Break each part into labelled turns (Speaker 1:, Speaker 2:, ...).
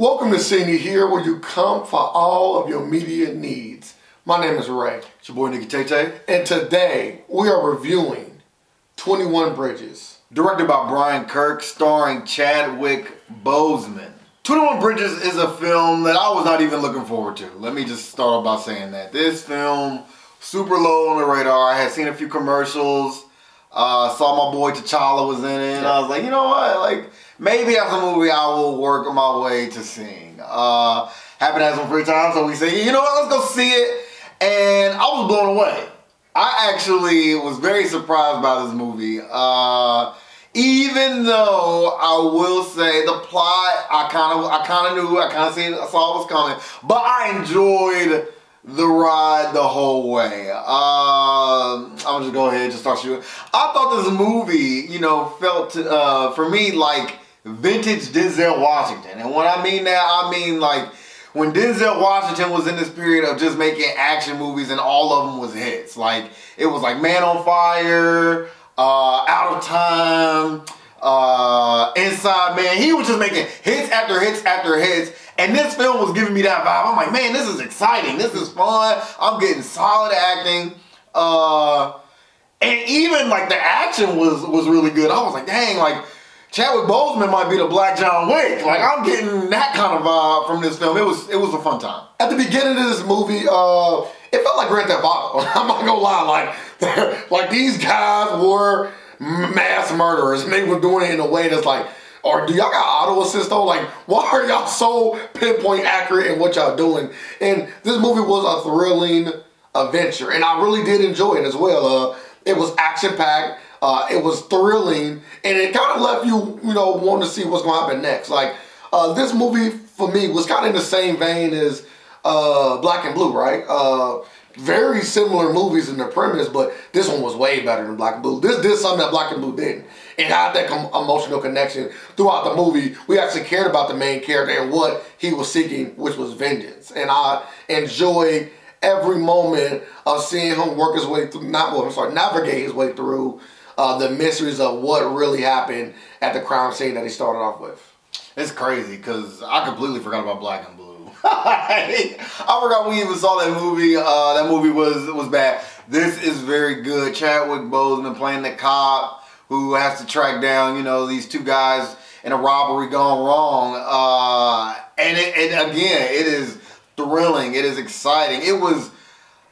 Speaker 1: Welcome to Cine here, where you come for all of your media needs. My name is Ray.
Speaker 2: It's your boy Nikki Tay
Speaker 1: And today we are reviewing 21 Bridges.
Speaker 2: Directed by Brian Kirk, starring Chadwick Boseman. 21 Bridges is a film that I was not even looking forward to. Let me just start off by saying that. This film, super low on the radar. I had seen a few commercials. Uh, saw my boy T'Challa was in it. And I was like, you know what? Like, maybe as a movie I will work my way to seeing. Uh, happened to have some free time, so we say, you know what? Let's go see it. And I was blown away. I actually was very surprised by this movie. Uh, even though I will say the plot, I kind of, I kind of knew, I kind of seen, I saw it was coming, but I enjoyed the ride the whole way. Uh, I'm just go ahead and just start shooting. I thought this movie, you know, felt uh, for me like vintage Denzel Washington, and when I mean that, I mean like when Denzel Washington was in this period of just making action movies and all of them was hits. Like it was like Man on Fire, uh, Out of Time, uh, Inside Man. He was just making hits after hits after hits. And this film was giving me that vibe. I'm like, man, this is exciting. This is fun. I'm getting solid acting. Uh, and even like the action was was really good. I was like, dang, like Chadwick Boseman might be the Black John Wick. Like I'm getting that kind of vibe from this film. It was it was a fun time.
Speaker 1: At the beginning of this movie, uh, it felt like Grand Theft Auto. I'm not gonna lie, like like these guys were mass murderers, and they were doing it in a way that's like or do y'all got auto assist though? Like, why are y'all so pinpoint accurate in what y'all doing? And this movie was a thrilling adventure, and I really did enjoy it as well. Uh, it was action packed. Uh, it was thrilling, and it kind of left you, you know, wanting to see what's to happen next. Like, uh, this movie for me was kind of in the same vein as uh, Black and Blue, right? Uh, very similar movies in their premise, but this one was way better than Black and Blue. This did something that Black and Blue didn't. It had that emotional connection throughout the movie. We actually cared about the main character and what he was seeking, which was vengeance. And I enjoyed every moment of seeing him work his way through, not, well, I'm sorry, navigate his way through uh, the mysteries of what really happened at the crime scene that he started off with.
Speaker 2: It's crazy because I completely forgot about Black and Blue. I forgot we even saw that movie. Uh, that movie was was bad. This is very good. Chadwick Boseman playing the cop who has to track down, you know, these two guys in a robbery gone wrong. Uh, and it, it, again, it is thrilling. It is exciting. It was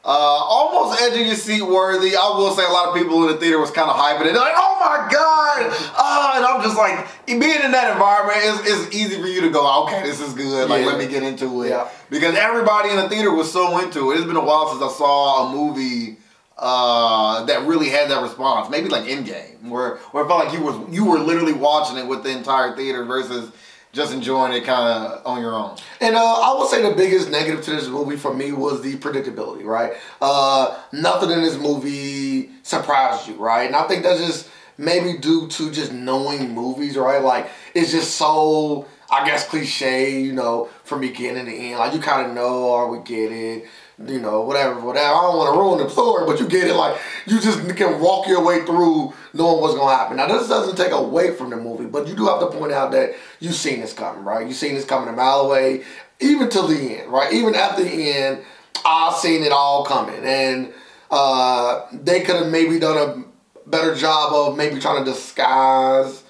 Speaker 2: uh, almost edge of your seat worthy. I will say a lot of people in the theater was kind of hyping it. They're like, oh my God. Uh, and I'm just like, being in that environment, it's, it's easy for you to go, okay, this is good. Like, yeah. let me get into it. Yeah. Because everybody in the theater was so into it. It's been a while since I saw a movie uh, that really had that response. Maybe like Endgame, where, where it felt like you, was, you were literally watching it with the entire theater versus just enjoying it kind of on your own.
Speaker 1: And uh, I would say the biggest negative to this movie for me was the predictability, right? Uh, nothing in this movie surprised you, right? And I think that's just maybe due to just knowing movies, right? Like it's just so, I guess, cliche, you know, from beginning to end. Like you kind of know, or we get it you know, whatever, whatever. I don't want to ruin the story, but you get it. Like you just can walk your way through knowing what's gonna happen. Now this doesn't take away from the movie, but you do have to point out that you've seen this coming, right? You've seen this coming a mile away, even till the end, right? Even at the end, I've seen it all coming, and uh, they could have maybe done a better job of maybe trying to disguise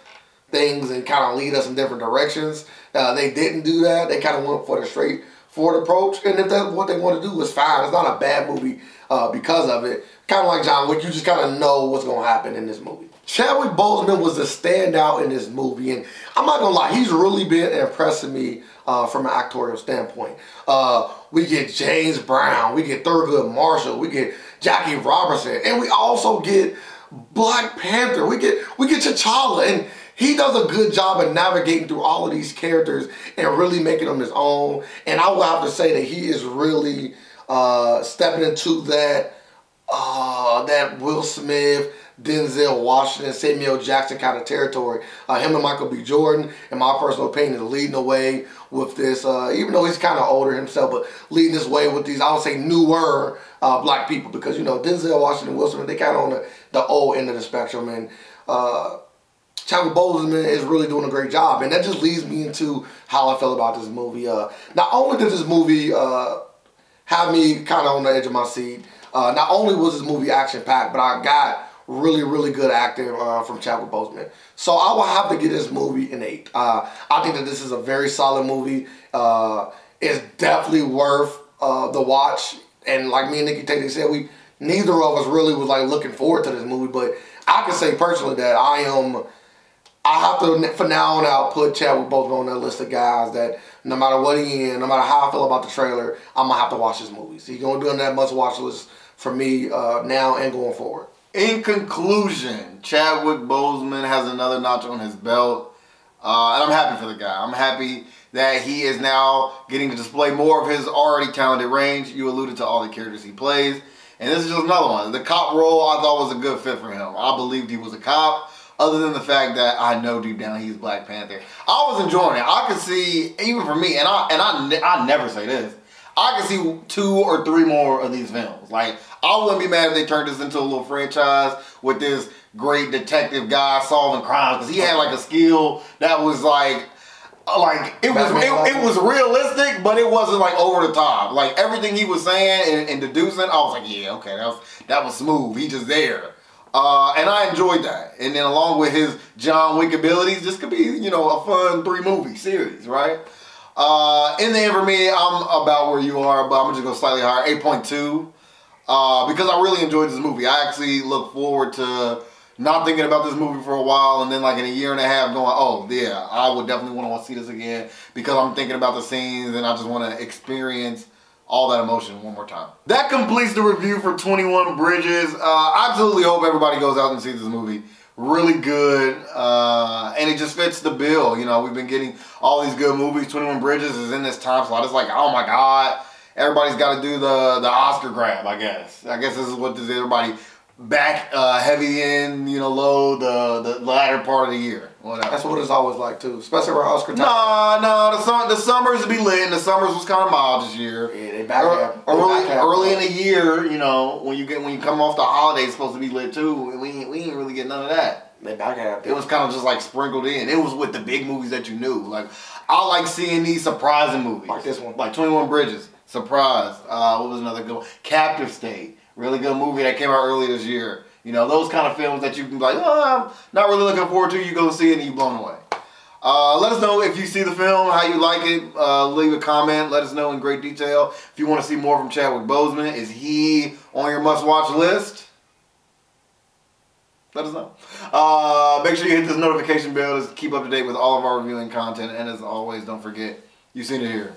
Speaker 1: things and kind of lead us in different directions. Uh, they didn't do that. They kind of went for the straight forward approach. And if that's what they want to do, it's fine. It's not a bad movie uh, because of it. Kind of like John Wick, you just kind of know what's going to happen in this movie. Chadwick Boseman was a standout in this movie, and I'm not gonna lie, he's really been impressing me uh, from an actorial standpoint. Uh, we get James Brown, we get Thurgood Marshall, we get Jackie Robinson, and we also get Black Panther. We get we get T'Challa, and he does a good job of navigating through all of these characters and really making them his own. And I will have to say that he is really uh, stepping into that uh, that Will Smith, Denzel Washington, Samuel Jackson kind of territory. Uh, him and Michael B. Jordan, in my personal opinion, is leading the way with this. Uh, even though he's kind of older himself, but leading this way with these, I would say, newer uh, black people because you know Denzel Washington, Will Smith, they kind of on the, the old end of the spectrum and. Uh, Chadwick Boseman is really doing a great job, and that just leads me into how I feel about this movie. Uh, not only did this movie uh, have me kind of on the edge of my seat, uh, not only was this movie action packed, but I got really, really good acting uh, from Chadwick Boseman. So I will have to give this movie an eight. Uh, I think that this is a very solid movie. Uh, it's definitely worth uh, the watch. And like me and Nikki Tate said, we neither of us really was like looking forward to this movie. But I can say personally that I am. I have to, for now on out, put Chadwick Boseman on that list of guys that no matter what he in, no matter how I feel about the trailer, I'm gonna have to watch his movies. He's gonna be on that must watch list for me uh, now and going forward.
Speaker 2: In conclusion, Chadwick Boseman has another notch on his belt. Uh, and I'm happy for the guy. I'm happy that he is now getting to display more of his already talented range. You alluded to all the characters he plays. And this is just another one. The cop role I thought was a good fit for him. I believed he was a cop, other than the fact that I know deep down he's Black Panther. I was enjoying it. I could see, even for me, and I and I, I never say this, I could see two or three more of these films. Like, I wouldn't be mad if they turned this into a little franchise with this great detective guy solving crimes because he had like a skill that was like like it was it, it, was realistic, but it wasn't like over the top. Like everything he was saying and, and deducing, I was like, yeah, okay, that was that was smooth. He just there. Uh, and I enjoyed that. And then along with his John Wick abilities, this could be, you know, a fun three movie series, right? Uh, in the end for me, I'm about where you are, but I'm just gonna go slightly higher, 8.2. Uh, because I really enjoyed this movie. I actually look forward to not thinking about this movie for a while and then like in a year and a half going, oh yeah, I would definitely want to see this again because I'm thinking about the scenes and I just want to experience all that emotion one more time. That completes the review for 21 Bridges. Uh, absolutely hope everybody goes out and sees this movie. Really good, uh, and it just fits the bill. You know, we've been getting all these good movies. 21 Bridges is in this time slot. It's like, oh my God, everybody's got to do the, the Oscar grab, I guess. I guess this is what this everybody back uh, heavy in, you know, low the the latter part of the year.
Speaker 1: Whatever. That's what it's always like too, especially around Oscar time.
Speaker 2: Nah, nah, the sun, the summers be lit, and the summers was kind of mild this year.
Speaker 1: Yeah, they back
Speaker 2: or, up. Early, back early in the year, you know, when you get when you come off the holidays, it's supposed to be lit too. We we ain't really get none of that.
Speaker 1: They back up.
Speaker 2: It was kind of just like sprinkled in. It was with the big movies that you knew. Like I like seeing these surprising movies,
Speaker 1: like this one,
Speaker 2: like Twenty One Bridges, surprise. Uh, what was another good one? Captive State, really good movie that came out early this year. You know, those kind of films that you can be like, oh, I'm not really looking forward to. You go see it and you blown away. Uh, let us know if you see the film, how you like it. Uh, leave a comment. Let us know in great detail. If you want to see more from Chadwick Boseman, is he on your must-watch list? Let us know. Uh, make sure you hit this notification bell to keep up to date with all of our reviewing content. And as always, don't forget, you've seen it here.